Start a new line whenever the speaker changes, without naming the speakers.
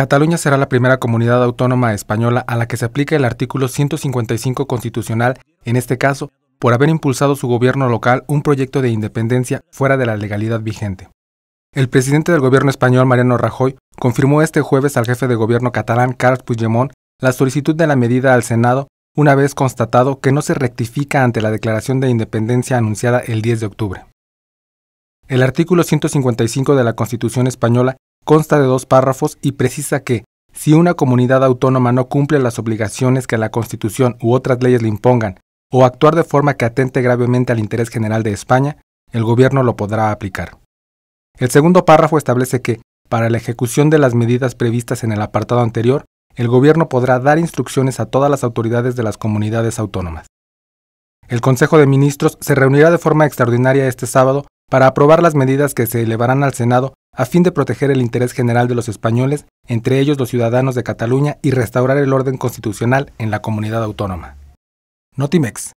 Cataluña será la primera comunidad autónoma española a la que se aplique el artículo 155 constitucional, en este caso, por haber impulsado su gobierno local un proyecto de independencia fuera de la legalidad vigente. El presidente del gobierno español, Mariano Rajoy, confirmó este jueves al jefe de gobierno catalán, Carles Puigdemont, la solicitud de la medida al Senado una vez constatado que no se rectifica ante la declaración de independencia anunciada el 10 de octubre. El artículo 155 de la Constitución española consta de dos párrafos y precisa que, si una comunidad autónoma no cumple las obligaciones que la Constitución u otras leyes le impongan, o actuar de forma que atente gravemente al interés general de España, el gobierno lo podrá aplicar. El segundo párrafo establece que, para la ejecución de las medidas previstas en el apartado anterior, el gobierno podrá dar instrucciones a todas las autoridades de las comunidades autónomas. El Consejo de Ministros se reunirá de forma extraordinaria este sábado para aprobar las medidas que se elevarán al Senado a fin de proteger el interés general de los españoles, entre ellos los ciudadanos de Cataluña, y restaurar el orden constitucional en la comunidad autónoma. Notimex.